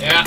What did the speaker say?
Yeah.